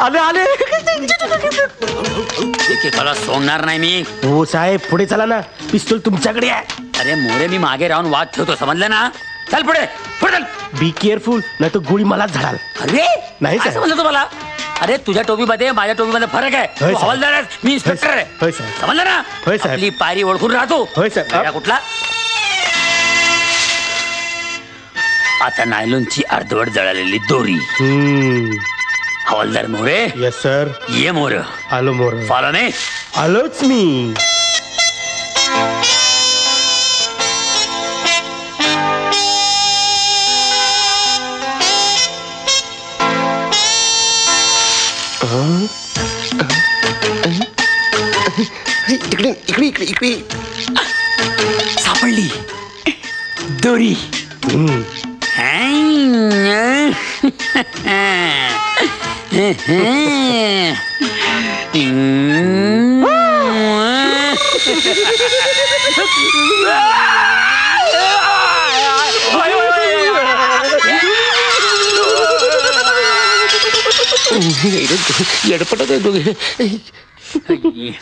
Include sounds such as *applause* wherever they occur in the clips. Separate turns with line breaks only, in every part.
आले आले.
एकेकाला सोडणार नाही मी.
हो साहेब पुढे चला ना. पिस्तूल तुमच्याकडे आहे.
अरे मोरे मी मागे राहून वाद ठेवतो समजलं ना? चल पुढे पुढे चल.
बी केअरफुल नाही तर गोळी मलाच झाडाल
अरे
नाही
काय. समजलं तुम्हाला अरे तुझ्या टोपीमध्ये माझ्या टोपीमध्ये फरक आहे.
होय
तू
साहेब.
हवालदार आहेस मी इन्स्पेक्टर आहे.
होय साहेब.
समजलं ना?
होय साहेब.
आपली पायरी ओळखून राहतो.
होय साहेब.
वेडा कुठला? आता नायलॉनची अर्धवट जळालेली दोरी. हवालदार मोरे?
येस सर
ये मोर.
आलो मोर.
फॉलो मे
आलोच मी.
इकडे इकडे इकडे इकडे.
सापडली. दोरी.
음. 이런 열받아도 이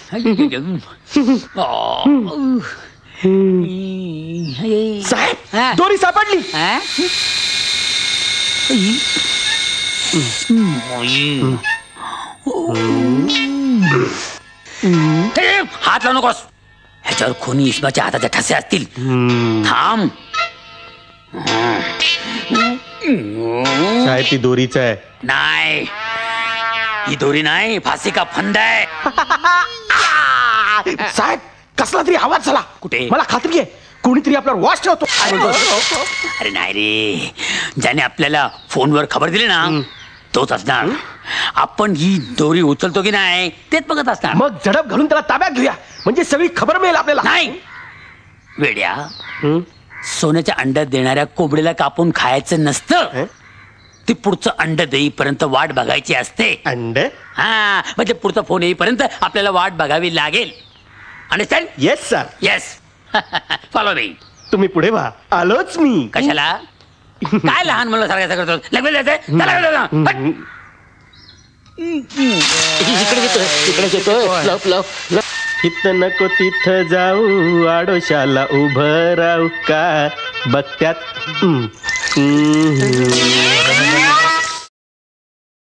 साहेब दोरी सापडली।
हात लावू नकोस. ह्याच्यावर कोणी इस्माच्या हाताचे ठसे असतील. थांब.
साहेब ती दोरीच आहे.
नाही. ही दोरी नाही फाशी का फंद आहे? *laughs*
साहेब कसला तरी आवाज झाला.
कुठे?
मला खात्री आहे कोणीतरी आपल्यावर वॉच ठेवतो.
अरे नाही रे. ज्याने आपल्याला फोनवर खबर दिली ना तोच असणार. आपण ही दोरी उचलतो की नाही तेच बघत असणार.
मग झडप घालून त्याला ताब्यात घेऊया. म्हणजे सगळी खबर मिळेल आपल्याला.
नाही. वेड्या सोन्याच्या अंड्यात देणाऱ्या कोंबडीला कापून खायचं नसतं. ती पुढचं अंड देईपर्यंत वाट बघायची असते.
अंड?
हा म्हणजे पुढचा फोन येईपर्यंत आपल्याला वाट बघावी लागेल. Understand
yes sir
yes follow me
तुम्ही पुढे व्हा. आलोच मी.
कशाला? काय लहान मुलं सारखं करतो? लग्न जायचंय चला, चला, चला. हट.
इकडे येतोय इकडे येतोय. लप लप लप
इथं नको तिथं जाऊ आडोशाला उभं राहू का? बघत्यात. हम्म. हम्म.